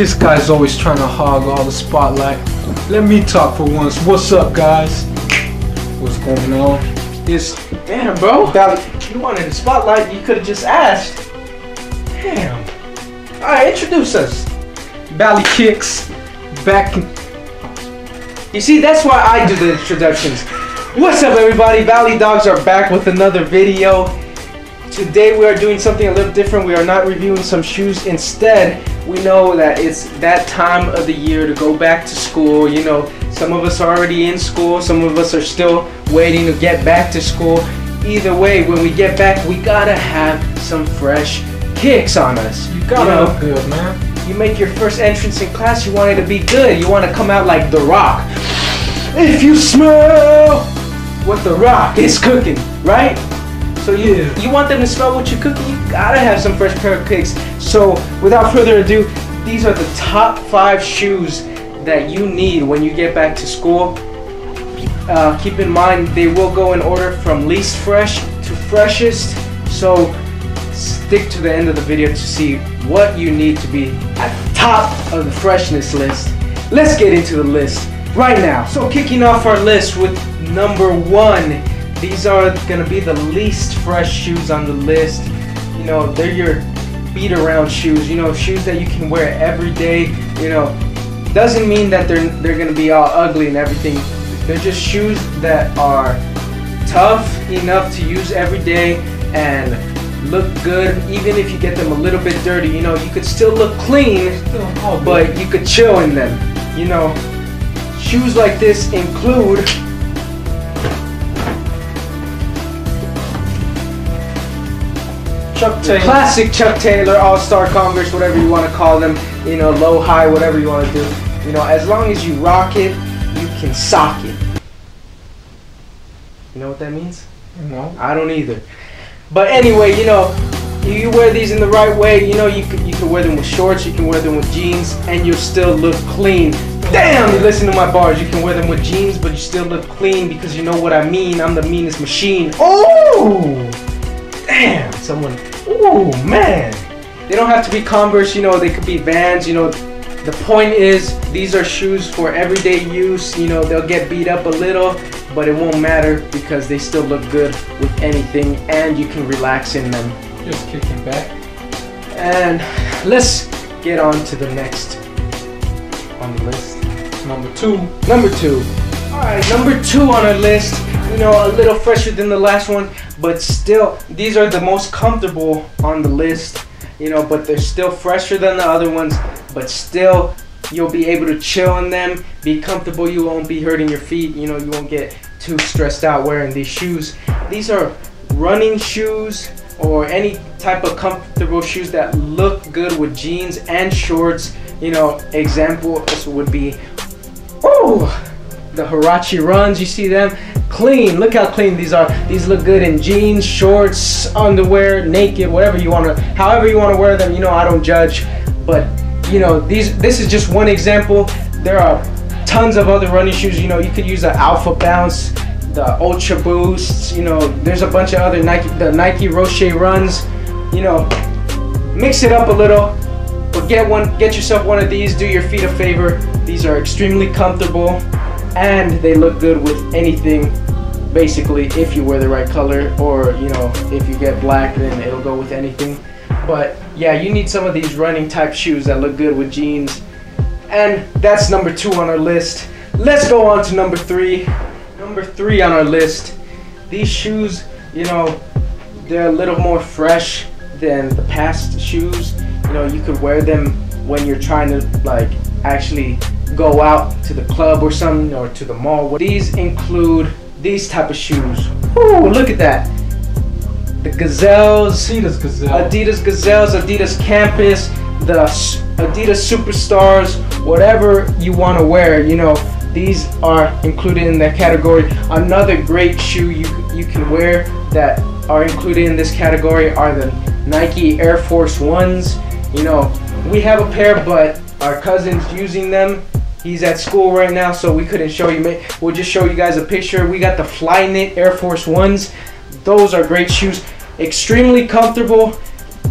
This guy's always trying to hog all the spotlight. Let me talk for once. What's up, guys? What's going on? It's Damn, bro. You wanted the spotlight, you could have just asked. damn. Alright, introduce us. Valley Kicks back. You see, that's why I do the introductions. What's up, everybody? Valley Dogs are back with another video. Today we are doing something a little different. We are not reviewing some shoes. Instead, we know that it's that time of the year to go back to school. You know, some of us are already in school, some of us are still waiting to get back to school. Either way, when we get back, we gotta have some fresh kicks on us. you gotta know, look good, man. you make your first entrance in class, you want it to be good. You want to come out like The Rock. If you smell what The Rock is cooking, right? So you Yeah. you want them to smell what you're cooking. You gotta have some fresh pair of kicks. So without further ado, these are the top five shoes that you need when you get back to school. Uh, keep in mind they will go in order from least fresh to freshest. So stick to the end of the video to see what you need to be at the top of the freshness list. Let's get into the list right now. So kicking off our list with number one, these are gonna be the least fresh shoes on the list. You know, they're your beat around shoes, you know, shoes that you can wear every day, you know. Doesn't mean that they're they're gonna be all ugly and everything. They're just shoes that are tough enough to use every day and look good even if you get them a little bit dirty you know you could still look clean Still but you could chill in them you know shoes like this include Chuck Taylor. classic Chuck Taylor All-Star Converse whatever you want to call them you know low high whatever you want to do you know as long as you rock it you can sock it you know what that means No. I don't either. But anyway, you know, you, you wear these in the right way. You know, you can you can wear them with shorts, you can wear them with jeans, and you'll still look clean. Damn, you listen to my bars. You can wear them with jeans, but you still look clean because you know what I mean. I'm the meanest machine. Oh, damn, someone. Oh man, they don't have to be Converse. You know, they could be Vans. You know, the point is these are shoes for everyday use. You know, they'll get beat up a little, but it won't matter because they still look good with anything, and you can relax in them. Just kicking back. And let's get on to the next on the list. Number two. Number two. Alright, number two on our list. You know, a little fresher than the last one, but still, these are the most comfortable on the list. You know, but they're still fresher than the other ones, but still, you'll be able to chill in them, be comfortable. You won't be hurting your feet. You know, you won't get too stressed out wearing these shoes. These are running shoes or any type of comfortable shoes that look good with jeans and shorts. You know, example this would be, oh, the Huarache runs. You see them clean. Look how clean these are. These look good in jeans, shorts, underwear, naked, whatever you want to, however you want to wear them. You know, I don't judge, but you know, these. This is just one example. There are tons of other running shoes. You know, you could use the Alphabounce, the Ultraboosts. You know, there's a bunch of other Nike, the Nike Roshe runs. You know, mix it up a little. But get one, get yourself one of these. Do your feet a favor. These are extremely comfortable, and they look good with anything. Basically, if you wear the right color, or you know, if you get black, then it'll go with anything. But yeah, you need some of these running type shoes that look good with jeans. And that's number two on our list. Let's go on to number three. Number three on our list. These shoes, you know, they're a little more fresh than the past shoes. You know, you could wear them when you're trying to like actually go out to the club or something or to the mall. These include these type of shoes. Ooh, look at that. The Gazelles, Adidas Gazelle. Adidas Gazelles, Adidas Campus, the Adidas Superstars, whatever you want to wear, you know, these are included in that category. Another great shoe you you can wear that are included in this category are the Nike Air Force Ones. You know, we have a pair, but our cousin's using them. He's at school right now, so we couldn't show you. We'll just show you guys a picture. We got the Flyknit Air Force Ones. Those are great shoes, extremely comfortable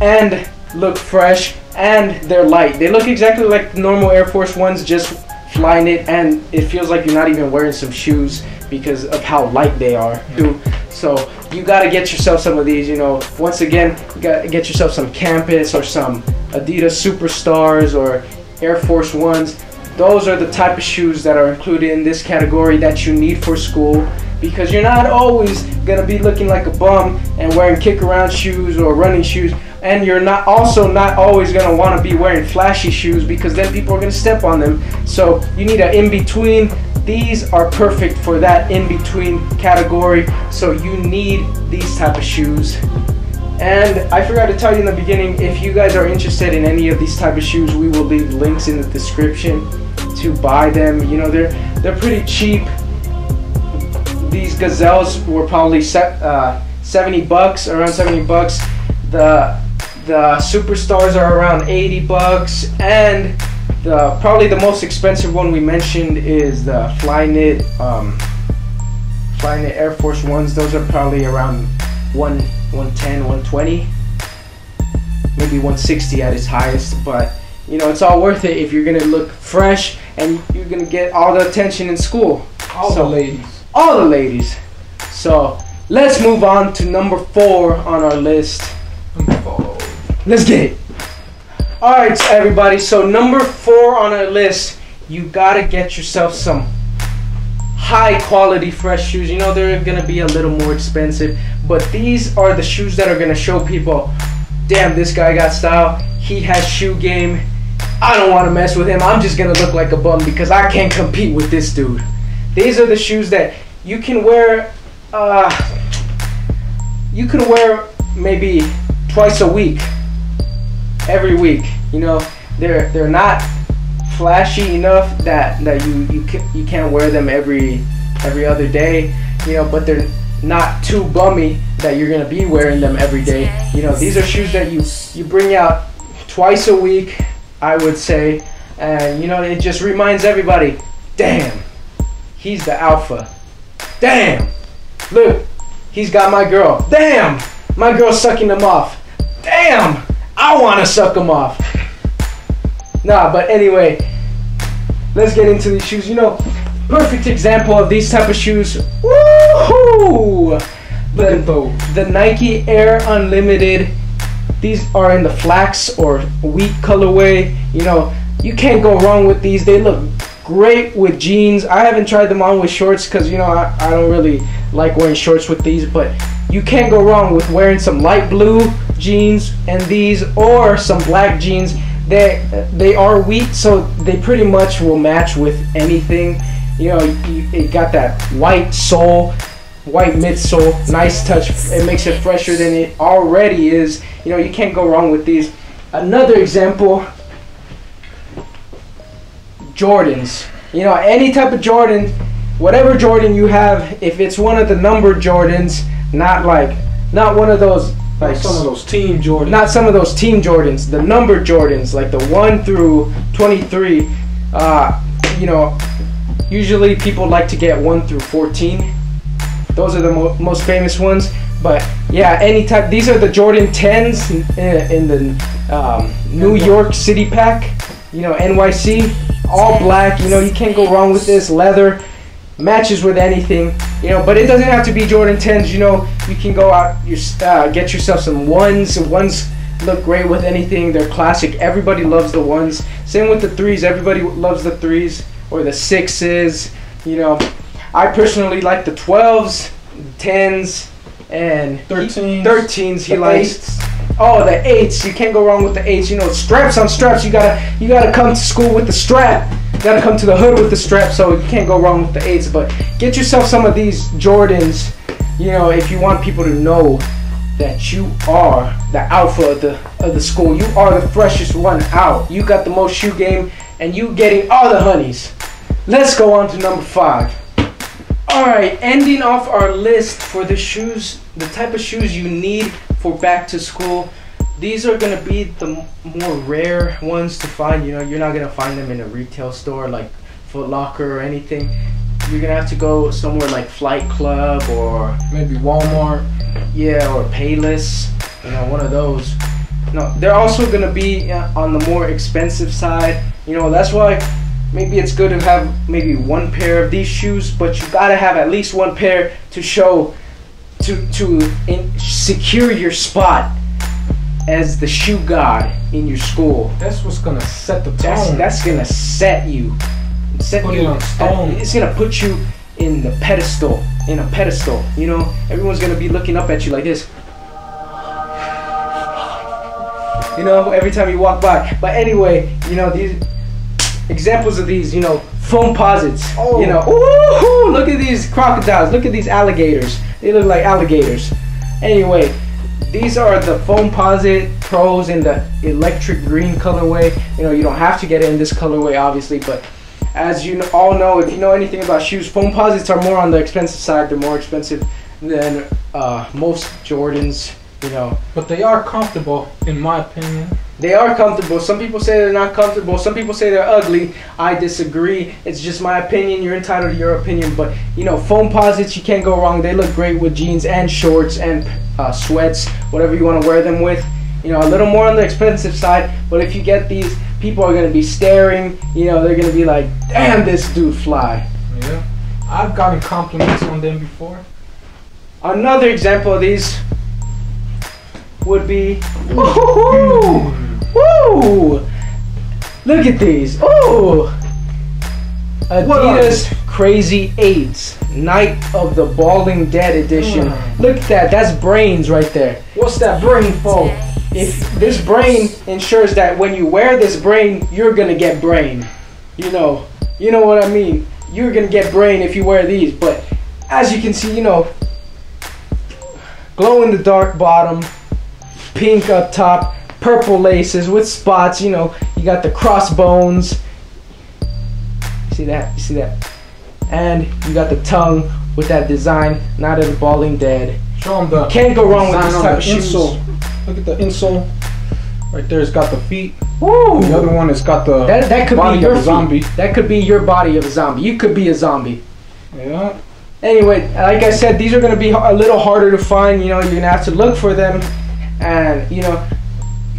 and look fresh. and they're light. They look exactly like the normal Air Force Ones, just Flyknit, and it feels like you're not even wearing some shoes because of how light they are. Too. So you gotta get yourself some of these. You know, once again, you gotta get yourself some Campus or some Adidas Superstars or Air Force Ones. Those are the type of shoes that are included in this category that you need for school because you're not always gonna be looking like a bum and wearing kick around shoes or running shoes and you're not also not always going to want to be wearing flashy shoes because then people are going to step on them. So you need an in-between. These are perfect for that in-between category. So you need these type of shoes. And I forgot to tell you in the beginning if you guys are interested in any of these type of shoes we will leave links in the description to buy them you know they're they're pretty cheap these gazelles were probably set, uh, 70 bucks around 70 bucks the the superstars are around 80 bucks, and the probably the most expensive one we mentioned is the Flyknit um, Flyknit Air Force Ones. Those are probably around one 110, 120, maybe 160 at its highest. But you know, it's all worth it if you're gonna look fresh and you're gonna get all the attention in school. All so, the ladies. All the ladies. So let's move on to number four on our list. Number four. Let's get it. All right, everybody. So number four on our list, you gotta get yourself some high quality fresh shoes. You know they're gonna be a little more expensive, but these are the shoes that are gonna show people, damn, this guy got style. He has shoe game. I don't want to mess with him. I'm just gonna look like a bum because I can't compete with this dude. These are the shoes that you can wear. Uh, you can wear maybe twice a week every week. You know, they're they're not flashy enough that that you you can, you can't wear them every every other day. You know, but they're not too bummy that you're gonna be wearing them every day. You know, these are shoes that you you bring out twice a week, I would say, and you know it just reminds everybody, damn, he's the alpha. Damn, look, he's got my girl. Damn, my girl's sucking him off. Damn, I want to suck him off. Nah, but anyway, let's get into these shoes. You know, perfect example of these type of shoes. Woohoo! The, the Nike Air Unlimited. These are in the flax or wheat colorway. You know, you can't go wrong with these. They look great with jeans. I haven't tried them on with shorts because you know I, I don't really like wearing shorts with these, but you can't go wrong with wearing some light blue jeans and these or some black jeans they they are wheat so they pretty much will match with anything you know you, it got that white sole white midsole nice touch it makes it fresher than it already is you know you can't go wrong with these another example jordans you know any type of jordan whatever jordan you have if it's one of the number jordans not like not one of those like some of those team Jordans. Not some of those team Jordans. The number Jordans, like the one through twenty-three. Uh, you know, usually people like to get one through fourteen. Those are the mo- most famous ones. But yeah, any type. These are the Jordan tens in, in the um, New York City pack. You know, NYC, all black. You know, you can't go wrong with this leather matches with anything, you know. But it doesn't have to be Jordan 10s. You know, you can go out, you uh, get yourself some ones. Ones look great with anything. They're classic. Everybody loves the ones. Same with the threes. Everybody loves the threes or the sixes. You know, I personally like the 12s, 10s, and 13s. 13s. He likes. Eights. Oh, the eights. You can't go wrong with the eights. You know, straps on straps. You gotta you gotta come to school with the strap You gotta come to the hood with the strap, so you can't go wrong with the eights. But get yourself some of these Jordans, you know, if you want people to know that you are the alpha of the of the school. You are the freshest one out. You got the most shoe game, and you getting all the honeys. Let's go on to number five. All right, ending off our list for the shoes, the type of shoes you need for back to school these are gonna be the more rare ones to find. You know, you're not gonna find them in a retail store like Foot Locker or anything. You're gonna have to go somewhere like Flight Club or maybe Walmart. Yeah, or Payless. You know, one of those. no, they're also gonna be uh, on the more expensive side. You know, that's why maybe it's good to have maybe one pair of these shoes, but you gotta have at least one pair to show to to in, secure your spot as the shoe god in your school. That's what's gonna set the tone. That's that's gonna set you. Set Put you on stone. It's gonna put you in the pedestal. In a pedestal. You know, everyone's gonna be looking up at you like this. You know, every time you walk by. But anyway, you know these examples of these. You know, Foamposites. Oh. You know, ooh, look at these crocodiles. Look at these alligators. They look like alligators. Anyway, these are the Foamposite pros in the electric green colorway. You know, you don't have to get it in this colorway, obviously, but as you all know, if you know anything about shoes, Foamposites are more on the expensive side. They're more expensive than uh, most Jordans. You know, But they are comfortable, in my opinion. They are comfortable. Some people say they're not comfortable. Some people say they're ugly. I disagree. It's just my opinion. You're entitled to your opinion. But you know, Foamposites, you can't go wrong. They look great with jeans and shorts and uh, sweats, whatever you want to wear them with. You know, a little more on the expensive side. But if you get these, people are gonna be staring. You know, they're gonna be like, "Damn, this dude fly." Yeah. I've gotten compliments on them before. Another example of these would be. Woo! Look at these. Ooh! What are Adidas Crazy Eights, Night of the Balding Dead edition. Mm. Look at that. That's brains right there. What's that brain for? If this brain ensures that when you wear this brain, you're gonna get brain. You know, you know what I mean. You're gonna get brain if you wear these. But as you can see, you know, glow in the dark bottom, pink up top, purple laces with spots. You know, you got the crossbones. See that? You see that? And you got the tongue with that design, not as balding dead. Show them the Can't go wrong with this type of shoes. insole. Look at the insole. Right there, it's got the feet. Woo! The other one it's got the That, that could body be your of a zombie. feet. That could be your body of a zombie. You could be a zombie. Yeah. Anyway, like I said, these are gonna be a little harder to find. You know, you're gonna have to look for them, and you know,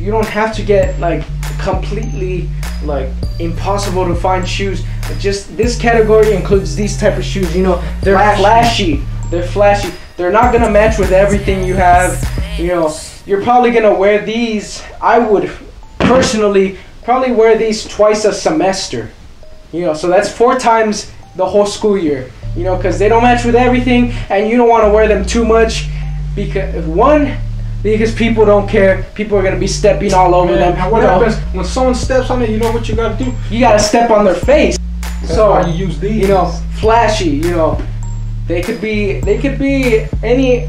you don't have to get like completely like impossible to find shoes. Just this category includes these type of shoes. You know, they're Flashy. flashy. They're flashy. They're not gonna match with everything you have. You know, you're probably gonna wear these. I would personally probably wear these twice a semester. You know, so that's four times the whole school year. You know, because they don't match with everything, and you don't want to wear them too much. Because one, because people don't care. People are gonna be stepping all over Man, them. what you, know, happens when someone steps on it? You know what you gotta do? you gotta step on their face. That's So, you use these. you know, flashy. You know, they could be they could be any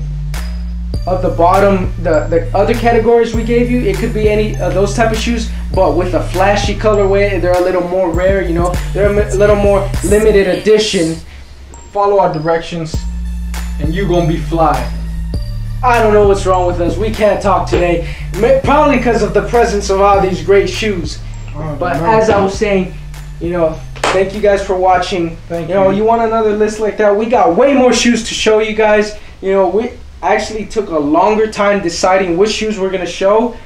of the bottom the the other categories we gave you. It could be any of those type of shoes, but with a flashy colorway, they're a little more rare. You know, they're a little more limited edition. follow our directions, and you're gonna be fly. I don't know what's wrong with us. We can't talk today. Probably because of the presence of all these great shoes. Oh, But no. as I was saying, you know, thank you guys for watching. Thank you know, you. you want another list like that? We got way more shoes to show you guys. You know, we actually took a longer time deciding which shoes we're gonna show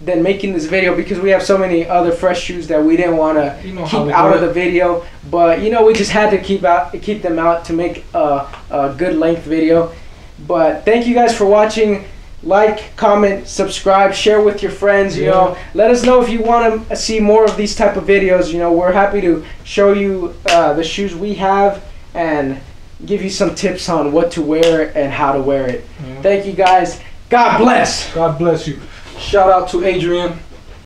than making this video because we have so many other fresh shoes that we didn't want to You know keep out of the video. But you know, we just had to keep out keep them out to make a, a good length video. But thank you guys for watching. Like, comment, subscribe, share with your friends. You Yeah. know, let us know if you want to see more of these type of videos. You know, we're happy to show you uh, the shoes we have and give you some tips on what to wear and how to wear it. Yeah. Thank you guys. God bless. God bless you. Shout out to Adrian.